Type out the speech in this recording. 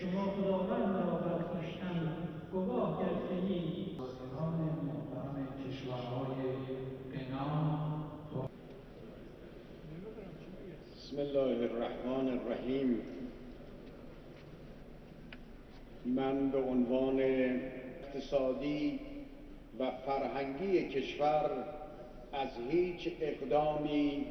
شما خداوند را بر خویشتن گواه گرفته ای بازرگان محترم کشورهای بنا. بسم الله الرحمن الرحیم. من به عنوان اقتصادی و فرهنگی کشور از هیچ اقدامی